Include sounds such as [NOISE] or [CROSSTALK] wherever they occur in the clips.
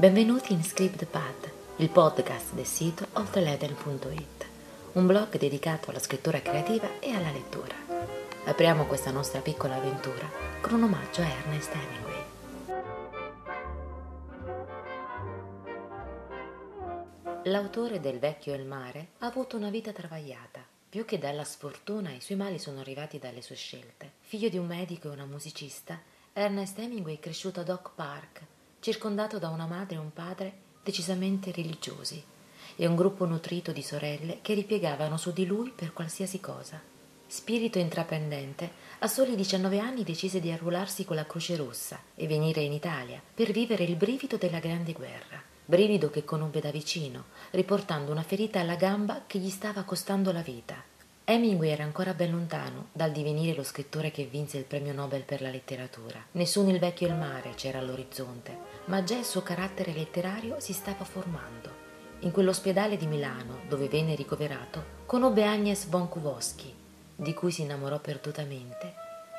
Benvenuti in Script the Pad, il podcast del sito oltreleden.it, un blog dedicato alla scrittura creativa e alla lettura. Apriamo questa nostra piccola avventura con un omaggio a Ernest Hemingway. L'autore del Vecchio e il mare ha avuto una vita travagliata. Più che dalla sfortuna, i suoi mali sono arrivati dalle sue scelte. Figlio di un medico e una musicista, Ernest Hemingway è cresciuto ad Oak Park, circondato da una madre e un padre decisamente religiosi e un gruppo nutrito di sorelle che ripiegavano su di lui per qualsiasi cosa. Spirito intraprendente, a soli 19 anni decise di arruolarsi con la Croce Rossa e venire in Italia per vivere il brivido della Grande Guerra. Brivido che conobbe da vicino, riportando una ferita alla gamba che gli stava costando la vita. Hemingway era ancora ben lontano dal divenire lo scrittore che vinse il premio Nobel per la letteratura. Nessuno il vecchio e il mare c'era all'orizzonte, ma già il suo carattere letterario si stava formando. In quell'ospedale di Milano, dove venne ricoverato, conobbe Agnes Bonkuwowski, di cui si innamorò perdutamente.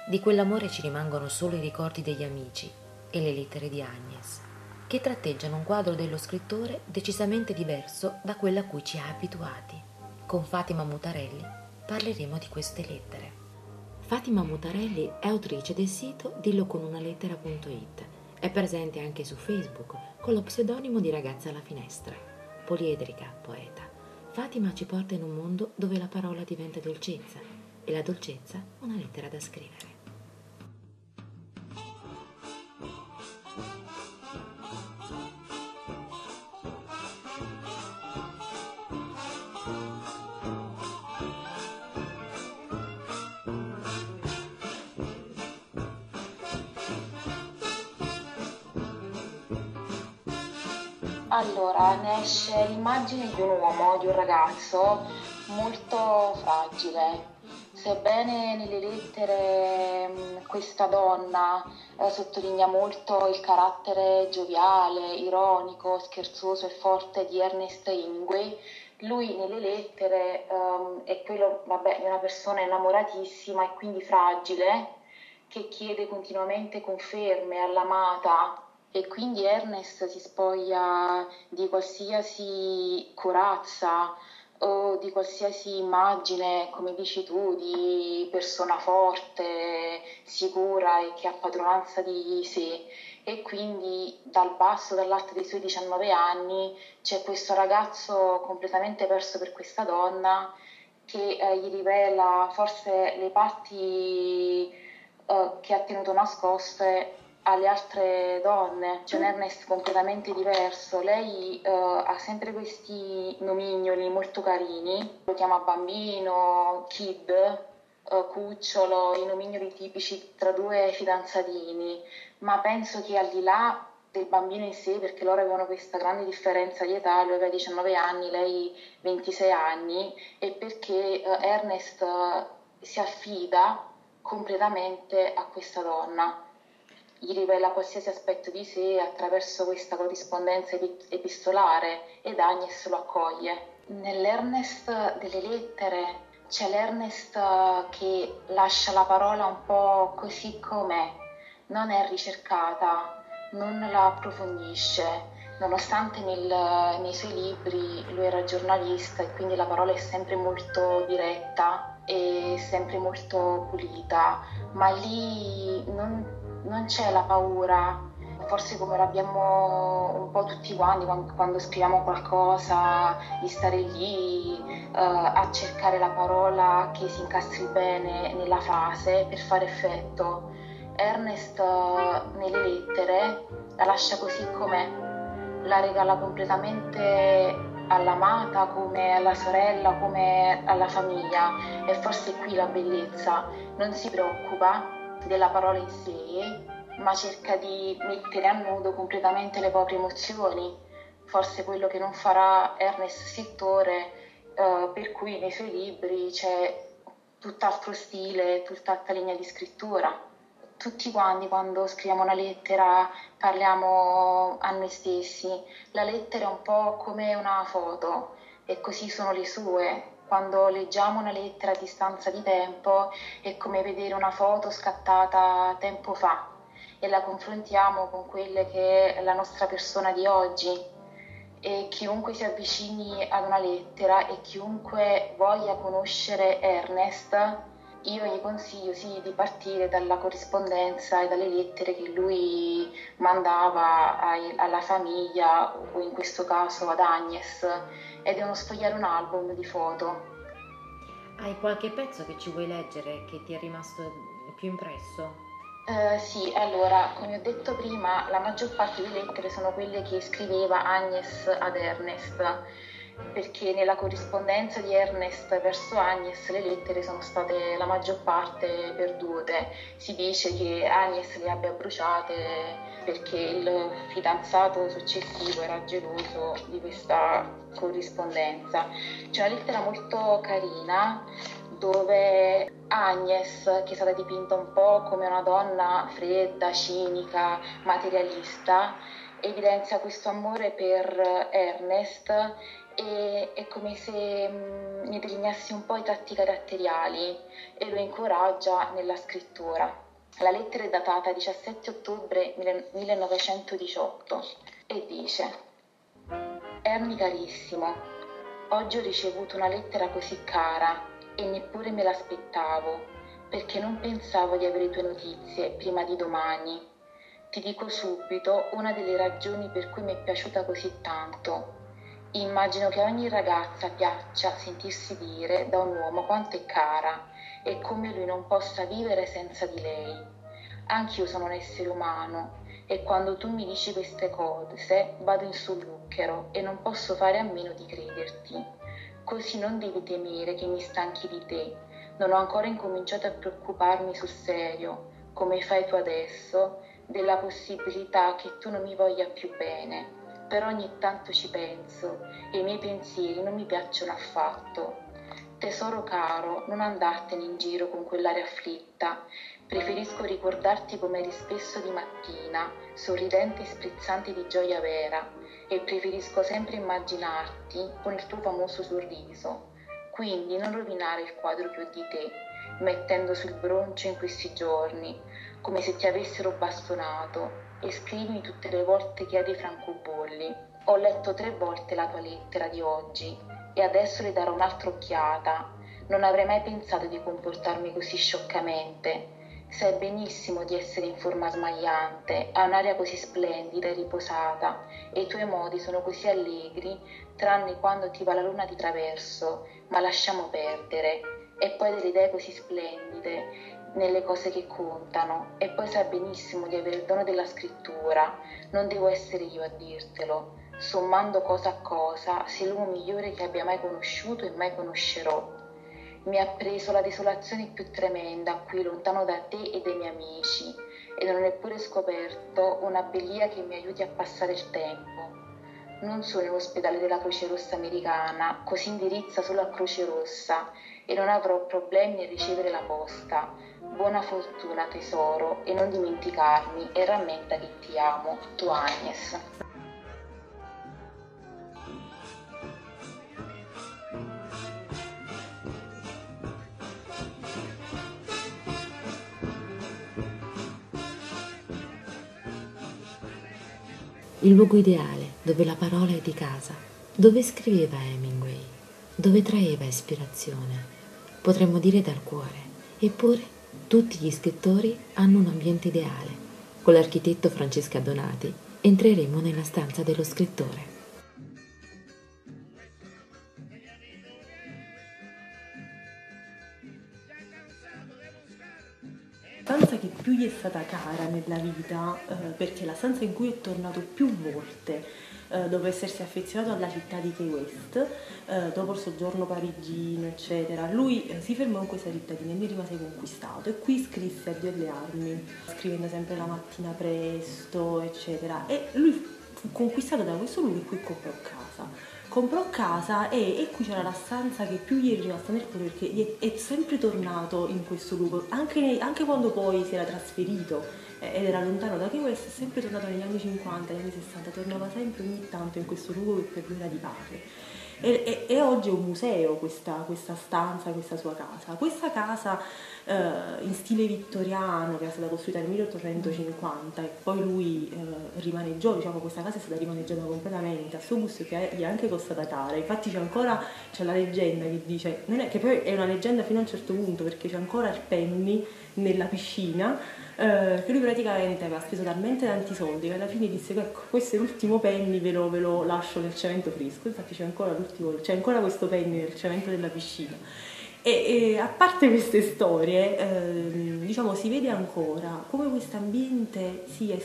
Di quell'amore ci rimangono solo i ricordi degli amici e le lettere di Agnes, che tratteggiano un quadro dello scrittore decisamente diverso da quello a cui ci ha abituati. Con Fatima Mutarelli parleremo di queste lettere. Fatima Mutarelli è autrice del sito dilloconunalettera.it. È presente anche su Facebook con lo pseudonimo di Ragazza alla finestra. Poliedrica, poeta. Fatima ci porta in un mondo dove la parola diventa dolcezza e la dolcezza una lettera da scrivere. Allora, ne esce l'immagine di un uomo, di un ragazzo molto fragile. Sebbene nelle lettere mm, questa donna eh, sottolinea molto il carattere gioviale, ironico, scherzoso e forte di Ernest Hemingway, lui nelle lettere um, è quello vabbè, di una persona innamoratissima e quindi fragile, che chiede continuamente conferme all'amata e quindi Ernest si spoglia di qualsiasi corazza o di qualsiasi immagine, come dici tu, di persona forte, sicura e che ha padronanza di sé. E quindi dal basso, dall'alto dei suoi 19 anni, c'è questo ragazzo completamente perso per questa donna che eh, gli rivela forse le parti eh, che ha tenuto nascoste alle altre donne, c'è un Ernest completamente diverso. Lei uh, ha sempre questi nomignoli molto carini, lo chiama bambino, kid, uh, cucciolo, i nomignoli tipici tra due fidanzatini, ma penso che al di là del bambino in sé, perché loro avevano questa grande differenza di età, lui aveva 19 anni, lei 26 anni, e perché uh, Ernest si affida completamente a questa donna gli rivela qualsiasi aspetto di sé attraverso questa corrispondenza epistolare ed Agnes lo accoglie. Nell'Ernest delle lettere c'è l'Ernest che lascia la parola un po' così com'è, non è ricercata, non la approfondisce, nonostante nel, nei suoi libri lui era giornalista e quindi la parola è sempre molto diretta e sempre molto pulita, ma lì non non c'è la paura, forse come l'abbiamo un po' tutti quanti quando, scriviamo qualcosa, di stare lì uh, a cercare la parola che si incastri bene nella frase per fare effetto. Ernest uh, nelle lettere la lascia così com'è, la regala completamente all'amata come alla sorella, come alla famiglia. E forse qui la bellezza, non si preoccupa della parola in sé, ma cerca di mettere a nudo completamente le proprie emozioni, forse quello che non farà Ernest Sittore, eh, per cui nei suoi libri c'è tutt'altro stile, tutt'altra linea di scrittura. Tutti quanti quando scriviamo una lettera parliamo a noi stessi, la lettera è un po' come una foto e così sono le sue, quando leggiamo una lettera a distanza di tempo è come vedere una foto scattata tempo fa e la confrontiamo con quella che è la nostra persona di oggi. E chiunque si avvicini ad una lettera e chiunque voglia conoscere Ernest, io gli consiglio sì di partire dalla corrispondenza e dalle lettere che lui mandava ai, alla famiglia o in questo caso ad Agnes ed è uno sfogliare un album di foto. Hai qualche pezzo che ci vuoi leggere che ti è rimasto più impresso? Uh, sì, allora, come ho detto prima, la maggior parte delle lettere sono quelle che scriveva Agnes ad Ernest, perché nella corrispondenza di Ernest verso Agnes le lettere sono state la maggior parte perdute. Si dice che Agnes le abbia bruciate perché il fidanzato successivo era geloso di questa corrispondenza. C'è una lettera molto carina dove Agnes, che è stata dipinta un po' come una donna fredda, cinica, materialista, evidenzia questo amore per Ernest e è come se mh, ne delineasse un po' i tratti caratteriali e lo incoraggia nella scrittura. La lettera è datata 17 ottobre 1918 e dice Erni carissimo, oggi ho ricevuto una lettera così cara e neppure me l'aspettavo, perché non pensavo di avere tue notizie prima di domani. Ti dico subito una delle ragioni per cui mi è piaciuta così tanto. Immagino che a ogni ragazza piaccia sentirsi dire da un uomo quanto è cara e come lui non possa vivere senza di lei. Anch'io sono un essere umano e quando tu mi dici queste cose vado in sulluchero e non posso fare a meno di crederti. Così non devi temere che mi stanchi di te. Non ho ancora incominciato a preoccuparmi sul serio, come fai tu adesso, della possibilità che tu non mi voglia più bene. Però ogni tanto ci penso e i miei pensieri non mi piacciono affatto. Tesoro caro, non andartene in giro con quell'aria afflitta. Preferisco ricordarti come eri spesso di mattina, sorridente e sprizzante di gioia vera, e preferisco sempre immaginarti con il tuo famoso sorriso. Quindi non rovinare il quadro ho di te, mettendo sul broncio in questi giorni, come se ti avessero bastonato, e scrivimi tutte le volte che hai dei francobolli. Ho letto tre volte la tua lettera di oggi e adesso le darò un'altra occhiata. Non avrei mai pensato di comportarmi così scioccamente Sai benissimo di essere in forma smagliante, hai un'aria così splendida e riposata e i tuoi modi sono così allegri, tranne quando ti va la luna di traverso, ma lasciamo perdere. E poi delle idee così splendide nelle cose che contano e poi sai benissimo di avere il dono della scrittura, non devo essere io a dirtelo. Sommando cosa a cosa, sei l'uomo migliore che abbia mai conosciuto e mai conoscerò mi ha preso la desolazione più tremenda qui lontano da te e dai miei amici e non ho neppure scoperto una bellia che mi aiuti a passare il tempo. Non sono in ospedale della Croce Rossa americana, così indirizza solo a Croce Rossa e non avrò problemi nel ricevere la posta. Buona fortuna tesoro e non dimenticarmi e rammenta che ti amo, tu Agnes. il luogo ideale dove la parola è di casa, dove scriveva Hemingway, dove traeva ispirazione, potremmo dire dal cuore. Eppure tutti gli scrittori hanno un ambiente ideale. Con l'architetto Francesca Donati entreremo nella stanza dello scrittore. stanza che più gli è stata cara nella vita, eh, perché la stanza in cui è tornato più volte eh, dopo essersi affezionato alla città di Key West, eh, dopo il soggiorno parigino, eccetera, lui eh, si fermò in questa cittadina e ne rimase conquistato. E qui scrisse Addio alle armi, scrivendo sempre la mattina presto, eccetera. E lui fu conquistato da questo luogo e qui comprò casa. Comprò casa e, e, qui c'era la stanza che più gli è rimasta nel cuore perché è, è sempre tornato in questo luogo, anche, anche, quando poi si era trasferito ed era lontano da Key sempre tornato negli anni 50, negli anni 60, tornava sempre ogni tanto in questo luogo che per lui era di padre. e, e, e oggi è un museo questa, questa, stanza, questa sua casa. Questa casa eh, in stile vittoriano che è stata costruita nel 1850 e poi lui eh, rimaneggiò, diciamo questa casa è stata rimaneggiata completamente a suo gusto che gli è anche costata cara, infatti c'è ancora c'è la leggenda che dice, è, che poi è una leggenda fino a un certo punto perché c'è ancora il penny nella piscina eh, che lui praticamente aveva speso talmente tanti soldi che alla fine disse ecco questo è l'ultimo penny ve lo, ve lo lascio nel cemento fresco infatti c'è ancora, c'è ancora questo penny nel cemento della piscina e, e a parte queste storie eh, diciamo si vede ancora come questo ambiente sia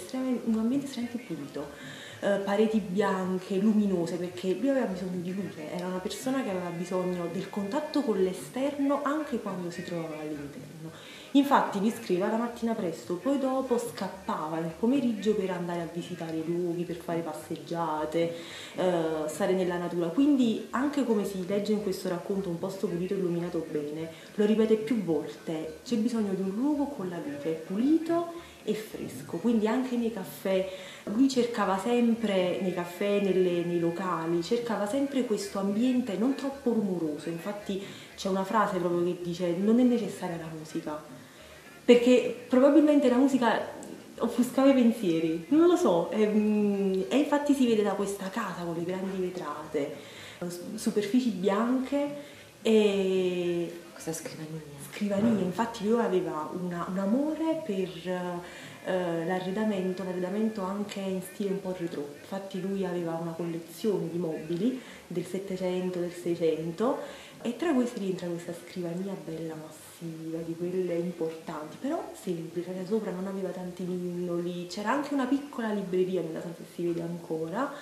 un ambiente estremamente pulito eh, pareti bianche, luminose, perché lui aveva bisogno di luce, era una persona che aveva bisogno del contatto con l'esterno anche quando si trovava all'interno. Infatti li scriveva la mattina presto, poi dopo scappava nel pomeriggio per andare a visitare i luoghi, per fare passeggiate, eh, stare nella natura. Quindi anche come si legge in questo racconto un posto pulito e illuminato bene, lo ripete più volte, c'è bisogno di un luogo con la luce, pulito e fresco. Quindi anche nei caffè, lui cercava sempre nei caffè, nelle, nei locali, cercava sempre questo ambiente non troppo rumoroso. Infatti c'è una frase proprio che dice non è necessaria la musica perché probabilmente la musica offuscava i pensieri, non lo so, e, ehm, e, infatti si vede da questa casa con le grandi vetrate, superfici bianche e... Questa scrivania. Scrivania, infatti lui aveva una, un amore per eh, l'arredamento, l'arredamento anche in stile un po' retro, infatti lui aveva una collezione di mobili del 700, del 600 e tra questi rientra questa scrivania bella massiva massiva, di quelle importanti, però semplice, cioè sopra non aveva tanti ninnoli, c'era anche una piccola libreria nella stanza si vede ancora,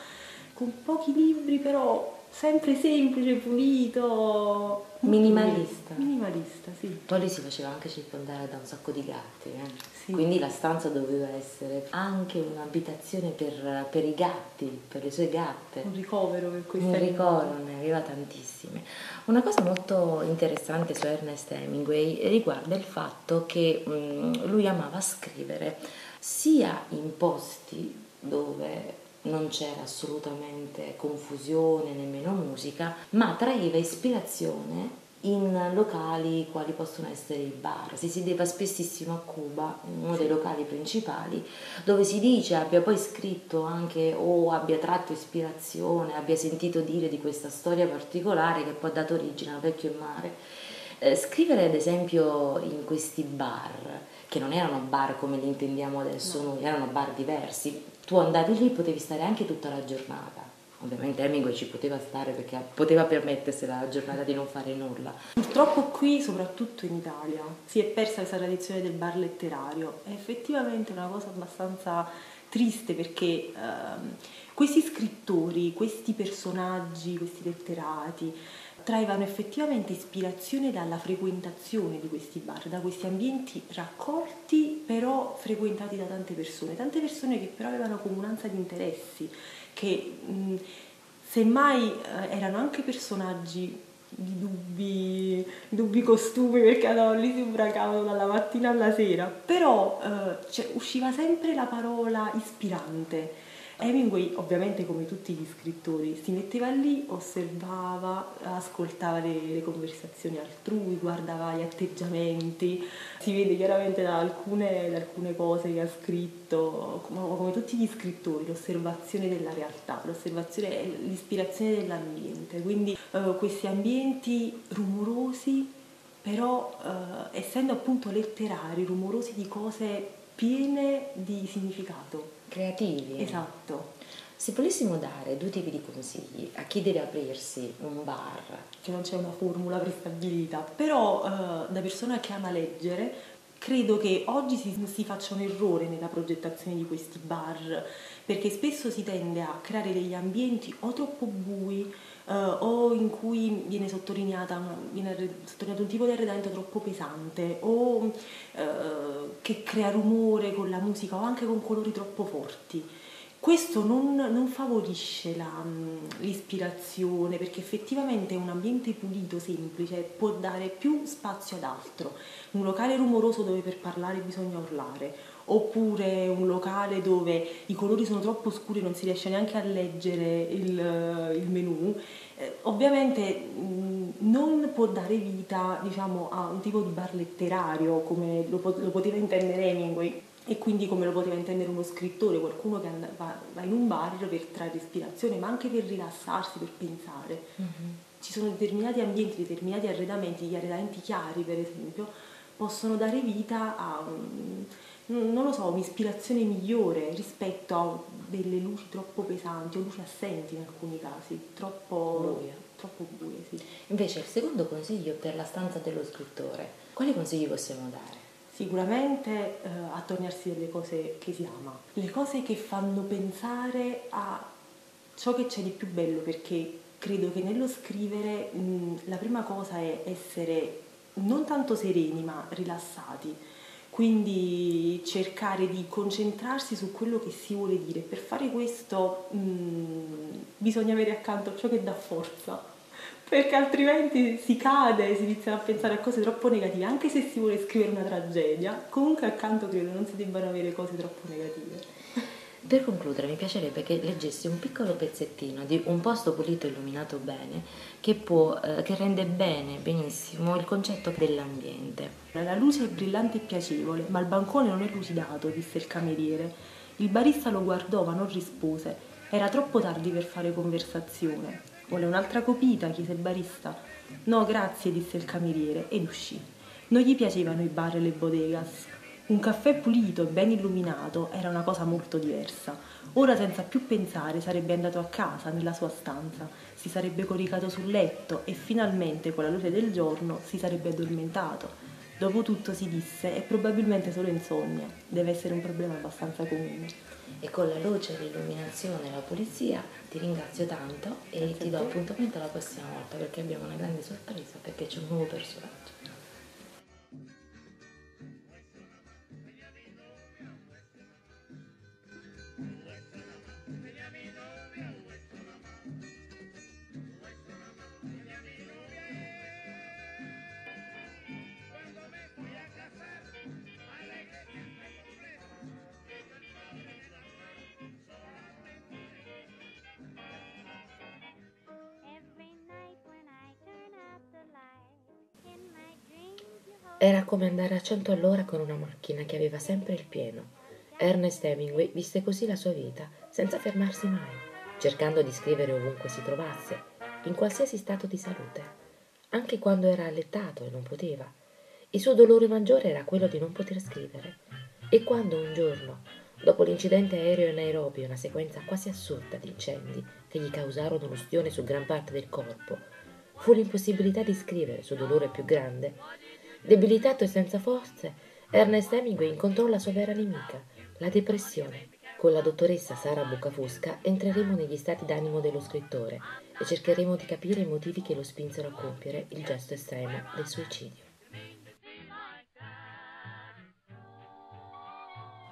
con pochi libri però sempre semplice, pulito. Minimalista. Minimalista, sì. Poi lui si faceva anche circondare da un sacco di gatti, eh? sì. quindi la stanza doveva essere anche un'abitazione per, per, i gatti, per le sue gatte. Un ricovero per questi Un ricovero, ne aveva tantissime. Una cosa molto interessante su Ernest Hemingway riguarda il fatto che mh, lui amava scrivere sia in posti dove non c'era assolutamente confusione, nemmeno musica, ma traeva ispirazione in locali quali possono essere i bar. Si sedeva spessissimo a Cuba, uno dei locali principali, dove si dice abbia poi scritto anche o abbia tratto ispirazione, abbia sentito dire di questa storia particolare che poi ha dato origine al vecchio mare. Eh, scrivere ad esempio in questi bar, che non erano bar come li intendiamo adesso no. noi, erano bar diversi, tu andavi lì potevi stare anche tutta la giornata. Ovviamente Hemingway ci poteva stare perché poteva permettersi la giornata di non fare nulla. Purtroppo qui, soprattutto in Italia, si è persa questa tradizione del bar letterario. È effettivamente una cosa abbastanza triste perché ehm, questi scrittori, questi personaggi, questi letterati, traevano effettivamente ispirazione dalla frequentazione di questi bar, da questi ambienti raccolti però frequentati da tante persone, tante persone che però avevano comunanza di interessi, che mh, semmai eh, erano anche personaggi di dubbi, dubbi costumi perché andavano lì si ubracavano dalla mattina alla sera, però eh, cioè, usciva sempre la parola ispirante Hemingway, ovviamente come tutti gli scrittori, si metteva lì, osservava, ascoltava le, le, conversazioni altrui, guardava gli atteggiamenti, si vede chiaramente da alcune, da alcune cose che ha scritto, come, come, tutti gli scrittori, l'osservazione della realtà, l'osservazione e l'ispirazione dell'ambiente. Quindi eh, questi ambienti rumorosi, però eh, essendo appunto letterari, rumorosi di cose piene di significato creativi. Esatto. Se volessimo dare due tipi di consigli a chi deve aprirsi un bar, che non c'è una formula prestabilita, però eh, da persona che ama leggere, credo che oggi si, si, faccia un errore nella progettazione di questi bar, perché spesso si tende a creare degli ambienti o troppo bui, Uh, o in cui viene, viene sottolineato un tipo di arredamento troppo pesante o uh, che crea rumore con la musica o anche con colori troppo forti. Questo non, non favorisce la, l'ispirazione perché effettivamente un ambiente pulito, semplice, può dare più spazio ad altro. Un locale rumoroso dove per parlare bisogna urlare, oppure un locale dove i colori sono troppo scuri e non si riesce neanche a leggere il, il menù Eh, ovviamente non può dare vita diciamo, a un tipo di bar letterario come lo, lo poteva intendere Hemingway e quindi come lo poteva intendere uno scrittore, qualcuno che va, in un bar per trarre ispirazione, ma anche per rilassarsi, per pensare. Mm-hmm. Ci sono determinati ambienti, determinati arredamenti, gli arredamenti chiari per esempio, possono dare vita a, non lo so, un'ispirazione migliore rispetto a delle luci troppo pesanti o luci assenti in alcuni casi, troppo buie. Troppo buie sì. Invece il secondo consiglio per la stanza dello scrittore, quali consigli possiamo dare? Sicuramente eh, attorniarsi delle cose che si ama, le cose che fanno pensare a ciò che c'è di più bello perché credo che nello scrivere mh, la prima cosa è essere non tanto sereni ma rilassati, quindi cercare di concentrarsi su quello che si vuole dire. Per fare questo mh, bisogna avere accanto ciò che dà forza, perché altrimenti si cade, si inizia a pensare a cose troppo negative, anche se si vuole scrivere una tragedia, comunque accanto credo non si debbano avere cose troppo negative. Per concludere, mi piacerebbe che leggessi un piccolo pezzettino di Un posto pulito e illuminato bene che, può, eh, che rende bene, benissimo, il concetto dell'ambiente. La luce è brillante e piacevole, ma il bancone non è lucidato, disse il cameriere. Il barista lo guardò ma non rispose. Era troppo tardi per fare conversazione. Vuole un'altra copita? chiese il barista. No, grazie, disse il cameriere ed uscì. Non gli piacevano i bar e le bodegas. Un caffè pulito e ben illuminato era una cosa molto diversa. Ora senza più pensare sarebbe andato a casa, nella sua stanza, si sarebbe coricato sul letto e finalmente con la luce del giorno si sarebbe addormentato. Dopotutto si disse è probabilmente solo insonnia, deve essere un problema abbastanza comune. E con la luce, l'illuminazione e la pulizia ti ringrazio tanto e Grazie ti do appuntamento la prossima volta perché abbiamo una grande sorpresa perché c'è un nuovo personaggio. Era come andare a cento all'ora con una macchina che aveva sempre il pieno. Ernest Hemingway visse così la sua vita, senza fermarsi mai, cercando di scrivere ovunque si trovasse, in qualsiasi stato di salute, anche quando era allettato e non poteva. Il suo dolore maggiore era quello di non poter scrivere. E quando un giorno, dopo l'incidente aereo in Nairobi e una sequenza quasi assurda di incendi che gli causarono un'ustione su gran parte del corpo, fu l'impossibilità di scrivere il suo dolore più grande, Debilitato e senza forze, Ernest Hemingway incontrò la sua vera nemica, la depressione. Con la dottoressa Sara Bucafusca entreremo negli stati d'animo dello scrittore e cercheremo di capire i motivi che lo spinsero a compiere il gesto estremo del suicidio.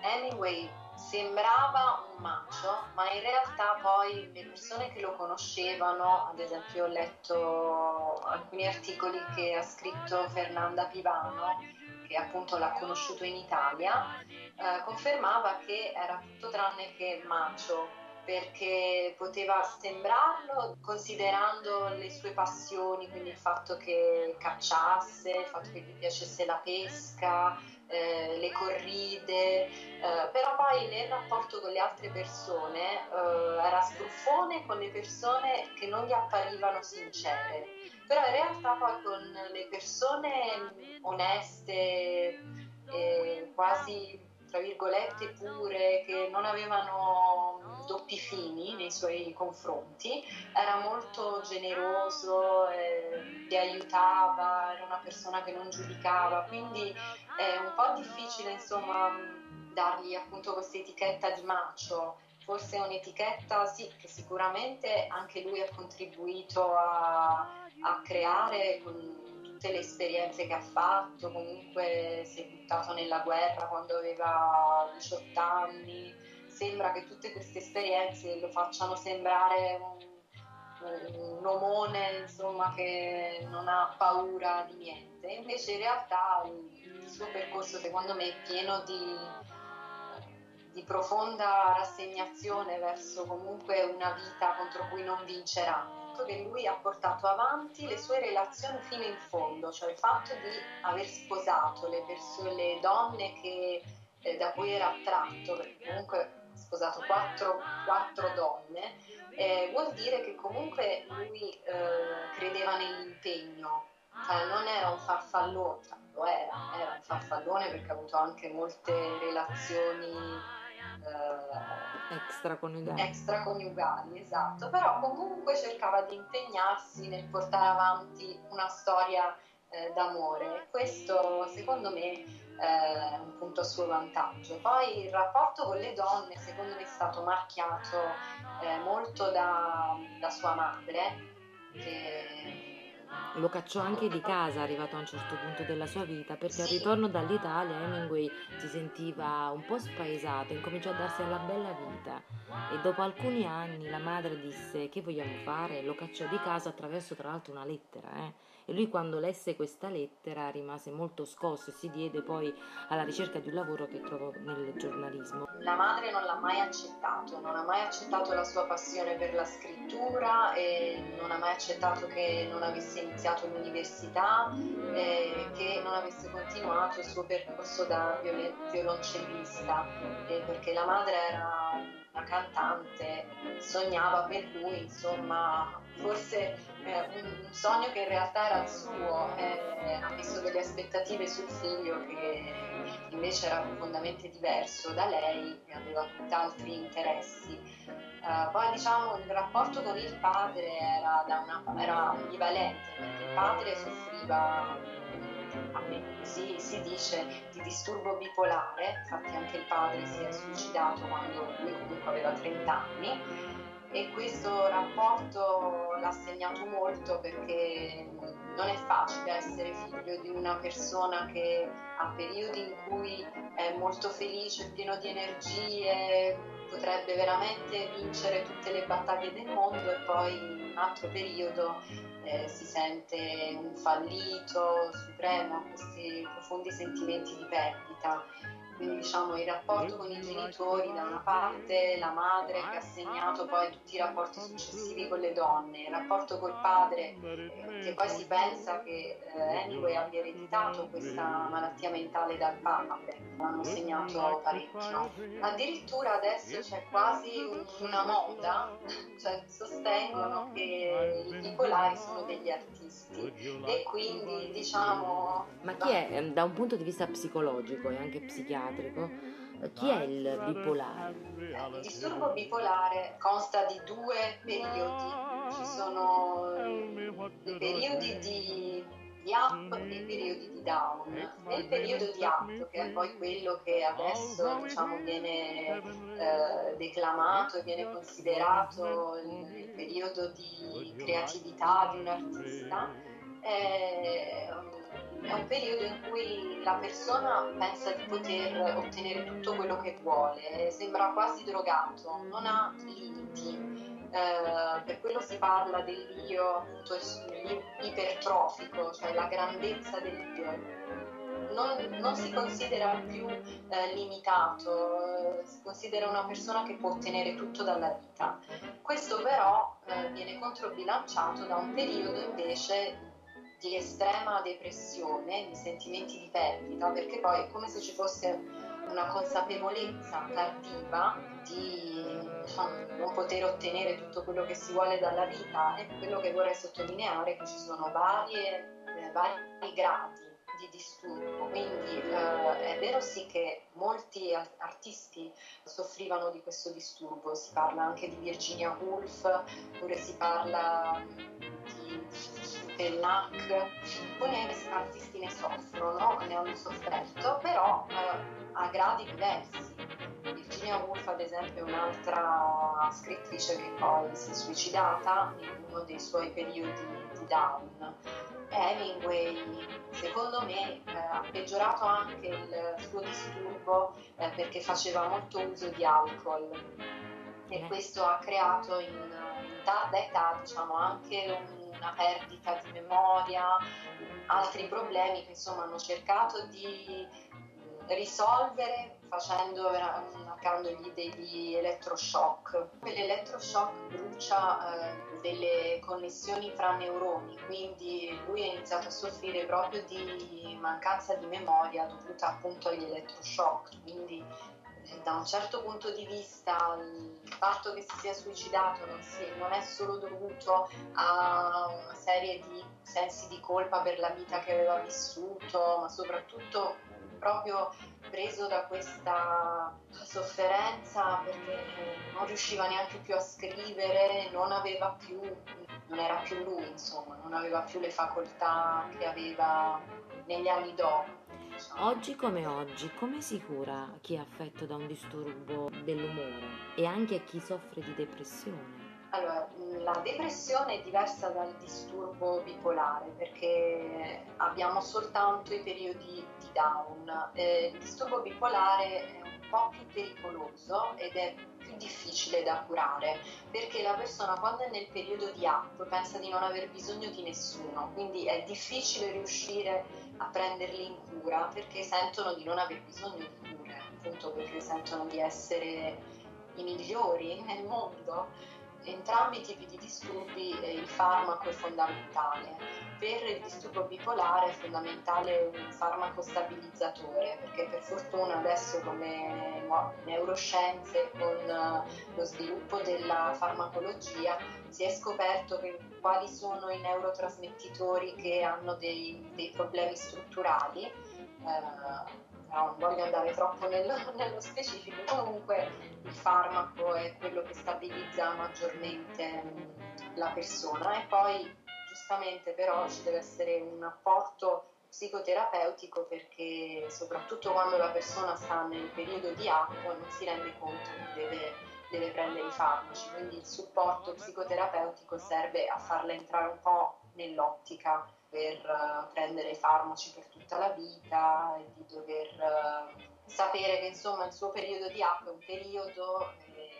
Hemingway sembrava un macio, ma in realtà poi le persone che lo conoscevano, ad esempio ho letto alcuni articoli che ha scritto Fernanda Pivano, che appunto l'ha conosciuto in Italia, eh, confermava che era tutto tranne che macio, perché poteva sembrarlo considerando le sue passioni, quindi il fatto che cacciasse, il fatto che gli piacesse la pesca, eh, le corride, eh, però poi nel rapporto con le altre persone eh, era sbruffone con le persone che non gli apparivano sincere, però in realtà poi con le persone oneste, quasi tra virgolette pure, che non avevano doppi fini nei suoi confronti, era molto generoso, eh, ti aiutava, era una persona che non giudicava, quindi è un po' difficile insomma dargli appunto questa etichetta di macio, forse è un'etichetta sì, che sicuramente anche lui ha contribuito a, a creare con tutte le esperienze che ha fatto, comunque si è buttato nella guerra quando aveva 18 anni, sembra che tutte queste esperienze lo facciano sembrare un, un omone insomma, che non ha paura di niente, invece in realtà il, suo percorso secondo me è pieno di, di profonda rassegnazione verso comunque una vita contro cui non vincerà fatto che lui ha portato avanti le sue relazioni fino in fondo, cioè il fatto di aver sposato le, persone, le donne che, eh, da cui era attratto, perché comunque ha sposato quattro, quattro donne, eh, vuol dire che comunque lui eh, credeva nell'impegno, cioè non era un farfallone, cioè lo era, era un farfallone perché ha avuto anche molte relazioni eh, extraconiugali. extraconiugali, esatto, però comunque cercava di impegnarsi nel portare avanti una storia eh, d'amore. Questo secondo me è un punto a suo vantaggio. Poi il rapporto con le donne secondo me è stato marchiato eh, molto da, da, sua madre. Che... Lo cacciò anche di casa arrivato a un certo punto della sua vita perché al ritorno dall'Italia Hemingway si sentiva un po' spaesato, incominciò a darsi alla bella vita e dopo alcuni anni la madre disse che vogliamo fare? Lo cacciò di casa attraverso tra l'altro una lettera. Eh? E lui quando lesse questa lettera rimase molto scosso e si diede poi alla ricerca di un lavoro che trovò nel giornalismo. La madre non l'ha mai accettato, non ha mai accettato la sua passione per la scrittura e non ha mai accettato che non avesse iniziato l'università e che non avesse continuato il suo percorso da violoncellista perché la madre era una cantante, sognava per lui, insomma, forse eh, un, sogno che in realtà era il suo, eh, ha messo delle aspettative sul figlio che invece era profondamente diverso da lei e aveva tutt'altri interessi. Uh, poi diciamo il rapporto con il padre era, una, era ambivalente perché il padre soffriva si, si, dice di disturbo bipolare, infatti anche il padre si è suicidato quando lui comunque aveva 30 anni e questo rapporto l'ha segnato molto perché non è facile essere figlio di una persona che ha periodi in cui è molto felice, pieno di energie, potrebbe veramente vincere tutte le battaglie del mondo e poi un altro periodo eh, si sente un fallito supremo, questi profondi sentimenti di perdita quindi diciamo il rapporto con i genitori da una parte, la madre che ha segnato poi tutti i rapporti successivi con le donne, il rapporto col padre eh, che poi si pensa che eh, abbia ereditato questa malattia mentale dal padre, l'hanno segnato parecchio. Addirittura adesso c'è quasi una moda, [LAUGHS] cioè sostengono che i bipolari sono degli artisti e quindi diciamo... Ma chi è da un punto di vista psicologico e anche psichiatrico? Psichiatrico, chi è il bipolare? Il disturbo bipolare consta di due periodi. Ci sono i periodi di, di up e i periodi di down. Nel periodo di up, che è poi quello che adesso diciamo, viene eh, declamato e viene considerato il, il periodo di creatività di un artista, è è un periodo in cui la persona pensa di poter ottenere tutto quello che vuole, sembra quasi drogato, non ha limiti. Eh, per quello si parla dell'io appunto ipertrofico, cioè la grandezza dell'io. Non, non si considera più eh, limitato, eh, si considera una persona che può ottenere tutto dalla vita. Questo però eh, viene controbilanciato da un periodo invece di estrema depressione, di sentimenti di perdita, perché poi è come se ci fosse una consapevolezza tardiva di diciamo, non poter ottenere tutto quello che si vuole dalla vita. E quello che vorrei sottolineare è che ci sono varie, eh, vari gradi di disturbo, quindi eh, è vero sì che molti artisti soffrivano di questo disturbo, si parla anche di Virginia Woolf, oppure si parla di del NAC, alcuni artisti ne soffrono, ne hanno sofferto, però eh, a gradi diversi. Virginia Woolf, ad esempio, è un'altra scrittrice che poi si è suicidata in uno dei suoi periodi di down. Hemingway, secondo me, eh, ha peggiorato anche il suo disturbo eh, perché faceva molto uso di alcol e eh. questo ha creato in, in tarda età diciamo, anche un una perdita di memoria, altri problemi che insomma hanno cercato di risolvere facendo, applicandogli degli elettroshock. L'elettroshock brucia eh, delle connessioni fra neuroni, quindi lui ha iniziato a soffrire proprio di mancanza di memoria dovuta appunto agli elettroshock, quindi da un certo punto di vista il fatto che si sia suicidato non, si, non, è solo dovuto a una serie di sensi di colpa per la vita che aveva vissuto, ma soprattutto proprio preso da questa sofferenza perché non riusciva neanche più a scrivere, non aveva più, non era più lui, insomma, non aveva più le facoltà che aveva negli anni dopo. Oggi come oggi, come si cura chi è affetto da un disturbo dell'umore e anche chi soffre di depressione? Allora, la depressione è diversa dal disturbo bipolare perché abbiamo soltanto i periodi di down. Eh, il disturbo bipolare è un po' più pericoloso ed è più difficile da curare perché la persona quando è nel periodo di up pensa di non aver bisogno di nessuno, quindi è difficile riuscire a prenderli in cura perché sentono di non aver bisogno di cure, appunto perché sentono di essere i migliori nel mondo entrambi i tipi di disturbi eh, il farmaco è fondamentale. Per il disturbo bipolare è fondamentale un farmaco stabilizzatore, perché per fortuna adesso come neuroscienze, con eh, lo sviluppo della farmacologia, si è scoperto che, quali sono i neurotrasmettitori che hanno dei, dei problemi strutturali. Eh, non voglio andare troppo nello, [LAUGHS] nello, specifico, comunque il farmaco è quello che stabilizza maggiormente mm, la persona. E poi giustamente però ci deve essere un apporto psicoterapeutico perché soprattutto quando la persona sta nel periodo di acqua non si rende conto che deve, deve prendere i farmaci, quindi il supporto psicoterapeutico serve a farla entrare un po' nell'ottica per uh, prendere i farmaci per tutta la vita e di dover uh, sapere che insomma il suo periodo di acqua è un periodo e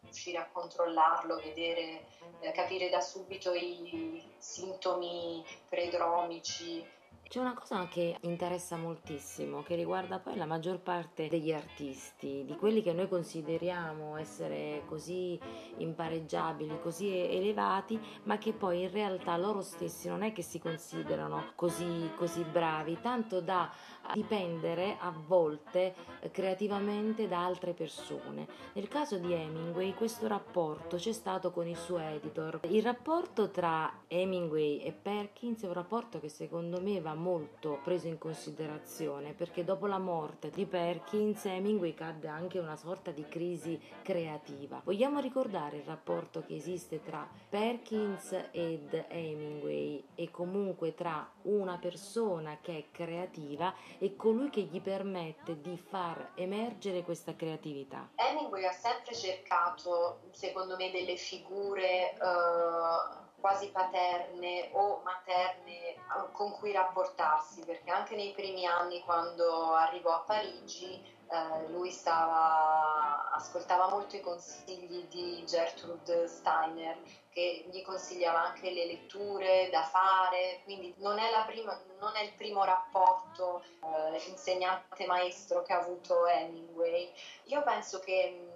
riuscire a controllarlo, vedere, eh, capire da subito i sintomi predromici c'è una cosa che interessa moltissimo, che riguarda poi la maggior parte degli artisti, di quelli che noi consideriamo essere così impareggiabili, così elevati, ma che poi in realtà loro stessi non è che si considerano così, così bravi, tanto da dipendere a volte eh, creativamente da altre persone. Nel caso di Hemingway questo rapporto c'è stato con il suo editor. Il rapporto tra Hemingway e Perkins è un rapporto che secondo me va molto preso in considerazione perché dopo la morte di Perkins Hemingway cadde anche una sorta di crisi creativa. Vogliamo ricordare il rapporto che esiste tra Perkins ed Hemingway e comunque tra una persona che è creativa e colui che gli permette di far emergere questa creatività. Hemingway ha sempre cercato, secondo me, delle figure uh quasi paterne o materne con cui rapportarsi, perché anche nei primi anni quando arrivò a Parigi eh, lui stava, ascoltava molto i consigli di Gertrude Steiner che gli consigliava anche le letture da fare, quindi non è, prima, non è il primo rapporto eh, insegnante-maestro che ha avuto Hemingway. Io penso che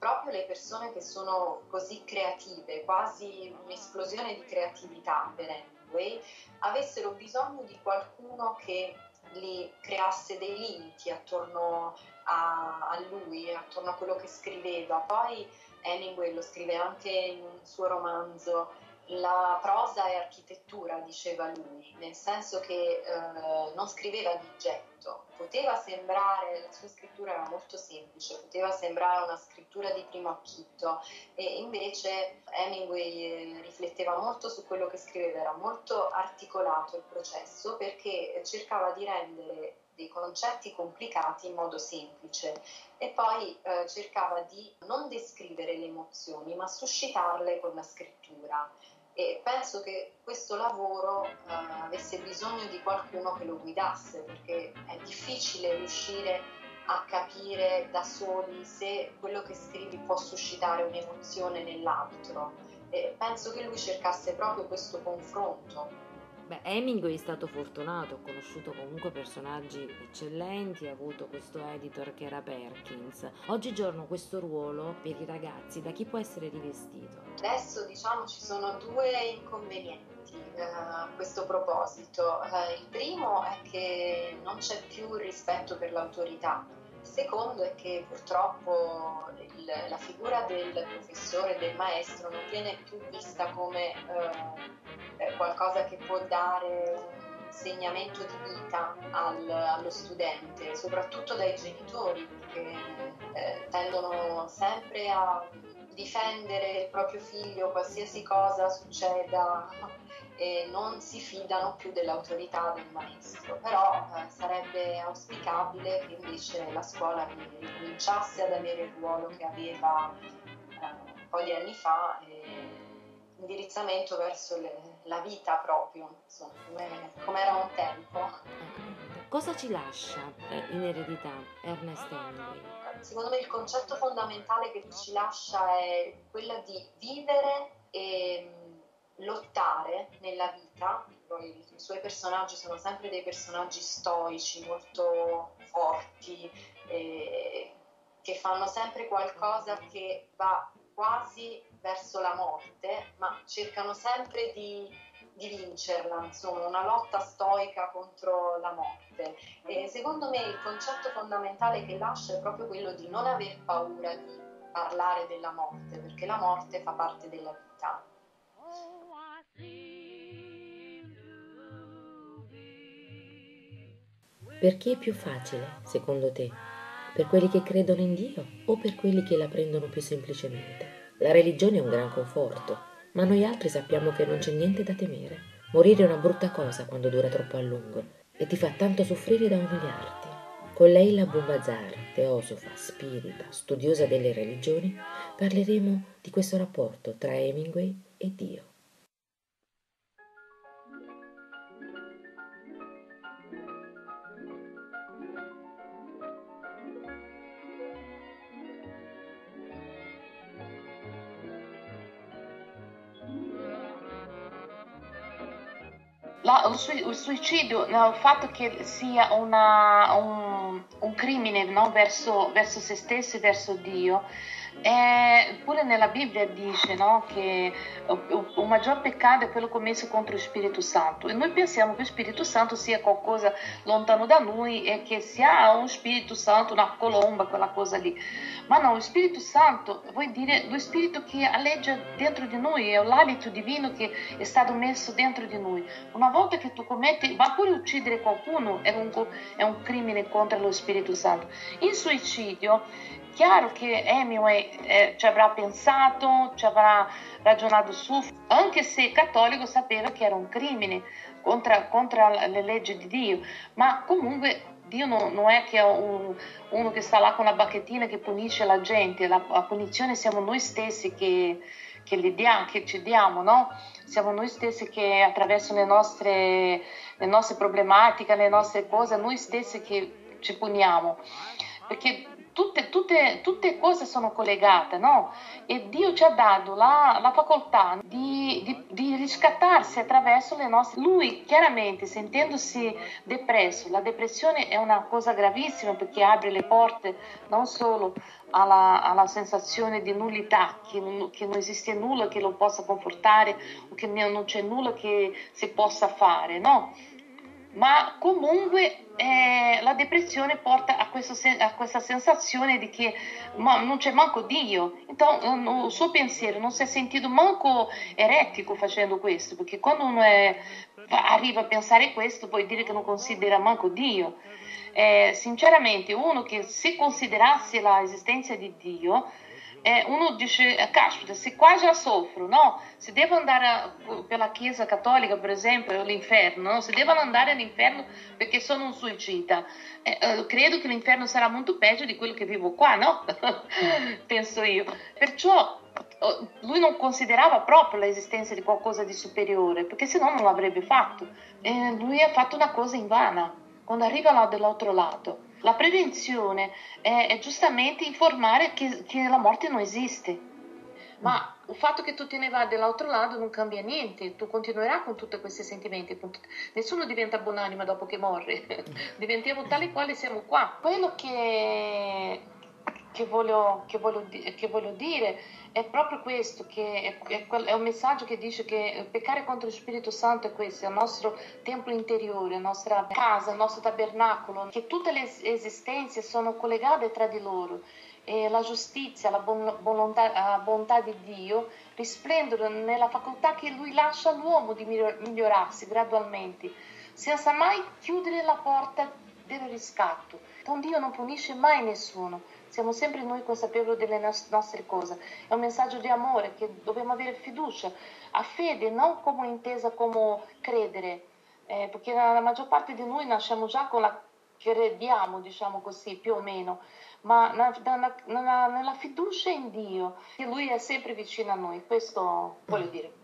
proprio le persone che sono così creative, quasi un'esplosione di creatività per Hemingway, avessero bisogno di qualcuno che li creasse dei limiti attorno a, a, lui, attorno a quello che scriveva. Poi Hemingway lo scrive anche in un suo romanzo la prosa è architettura, diceva lui, nel senso che eh, non scriveva di getto, poteva sembrare, la sua scrittura era molto semplice, poteva sembrare una scrittura di primo acchitto e invece Hemingway eh, rifletteva molto su quello che scriveva, era molto articolato il processo perché cercava di rendere dei concetti complicati in modo semplice e poi eh, cercava di non descrivere le emozioni ma suscitarle con la scrittura e penso che questo lavoro eh, avesse bisogno di qualcuno che lo guidasse perché è difficile riuscire a capire da soli se quello che scrivi può suscitare un'emozione nell'altro. E penso che lui cercasse proprio questo confronto Beh, Hemingway è stato fortunato, ha conosciuto comunque personaggi eccellenti, ha avuto questo editor che era Perkins. Oggigiorno questo ruolo per i ragazzi da chi può essere rivestito? Adesso diciamo ci sono due inconvenienti eh, a questo proposito. Eh, il primo è che non c'è più rispetto per l'autorità. Il secondo è che purtroppo il, la figura del professore, del maestro, non viene più vista come eh, qualcosa che può dare un insegnamento di vita al, allo studente, soprattutto dai genitori, che eh, tendono sempre a difendere il proprio figlio qualsiasi cosa succeda e non si fidano più dell'autorità del maestro, però eh, sarebbe auspicabile che invece la scuola ricominciasse ad avere il ruolo che aveva eh, un po' di anni fa, indirizzamento verso le, la vita proprio, insomma, come, era un tempo. Cosa ci lascia eh, in eredità Ernest Hemingway? Secondo me il concetto fondamentale che ci lascia è quello di vivere e lottare nella vita. I, suoi personaggi sono sempre dei personaggi stoici, molto forti, eh, che fanno sempre qualcosa che va quasi verso la morte, ma cercano sempre di, di vincerla, insomma, una lotta stoica contro la morte. E secondo me il concetto fondamentale che lascia è proprio quello di non aver paura di parlare della morte, perché la morte fa parte della vita. Perché è più facile, secondo te? Per quelli che credono in Dio o per quelli che la prendono più semplicemente? La religione è un gran conforto, ma noi altri sappiamo che non c'è niente da temere. Morire è una brutta cosa quando dura troppo a lungo e ti fa tanto soffrire da umiliarti. Con lei la Boubazar, teosofa, spirita, studiosa delle religioni, parleremo di questo rapporto tra Hemingway e Dio. La, il, suicidio, il fatto che sia una, un, un, crimine no? verso, verso se stesso e verso Dio, eh, pure nella Bibbia dice no, che il, il maggior peccato è quello commesso contro lo Spirito Santo e noi pensiamo che lo Spirito Santo sia qualcosa lontano da noi e che sia un Spirito Santo, una colomba, quella cosa lì. Ma no, lo Spirito Santo vuol dire lo Spirito che alleggia dentro di noi, è l'alito divino che è stato messo dentro di noi. Una volta che tu commetti, va pure uccidere qualcuno, è un, è un crimine contro lo Spirito Santo. Il suicidio chiaro che Hemingway eh, ci avrà pensato, ci avrà ragionato su, anche se cattolico sapeva che era un crimine contro, contro le leggi di Dio, ma comunque Dio non, non è che è un, uno che sta là con la bacchettina che punisce la gente, la, la punizione siamo noi stessi che, che, diamo, che ci diamo, no? Siamo noi stessi che attraverso le nostre, le nostre problematiche, le nostre cose, noi stessi che ci puniamo. Perché tutte, tutte, tutte cose sono collegate, no? E Dio ci ha dato la, la facoltà di, di, di, riscattarsi attraverso le nostre... Lui chiaramente sentendosi depresso, la depressione è una cosa gravissima perché apre le porte non solo alla, alla sensazione di nullità, che non, che non, esiste nulla che lo possa confortare o che non c'è nulla che si possa fare, no? Ma comunque eh, la depressione porta a, questo, a, questa sensazione di che ma non c'è manco Dio. Então, il suo pensiero non si è sentito manco eretico facendo questo, perché quando uno è, arriva a pensare questo vuol dire che non considera manco Dio. Eh, sinceramente, uno che se considerasse l'esistenza di Dio é, uno dice, caspita, se qua già soffro, no? Se devo andare per la Chiesa cattolica, per esempio, all'inferno, no? se devono andare all'inferno perché sono un suicida, eh, eh, credo che l'inferno sarà molto peggio di quello che vivo qua, no? [LAUGHS] Penso io. Perciò lui non considerava proprio l'esistenza di qualcosa di superiore, perché se no non l'avrebbe fatto. E lui ha fatto una cosa in vana quando arriva là dall'altro lato. La prevenzione è, è giustamente informare che, che, la morte non esiste. Ma il fatto che tu te ne vai dall'altro lato non cambia niente, tu continuerai con tutti questi sentimenti, nessuno diventa buonanima dopo che muore, [LAUGHS] diventiamo tali quali siamo qua. Quello che, che, voglio, che, voglio, che voglio dire è proprio questo, che è, è, un messaggio che dice che peccare contro lo Spirito Santo è questo, è il nostro tempio interiore, la nostra casa, il nostro tabernacolo, che tutte le esistenze sono collegate tra di loro e la giustizia, la bontà, la bontà di Dio risplendono nella facoltà che Lui lascia all'uomo di migliorarsi gradualmente, senza mai chiudere la porta del riscatto. Con Dio non punisce mai nessuno, siamo sempre noi consapevoli delle nostre cose. È un messaggio di amore che dobbiamo avere fiducia, a fede, non come intesa come credere, eh, perché la maggior parte di noi nasciamo già con la crediamo, diciamo così, più o meno, ma nella, nella, nella fiducia in Dio, che Lui è sempre vicino a noi, questo voglio dire.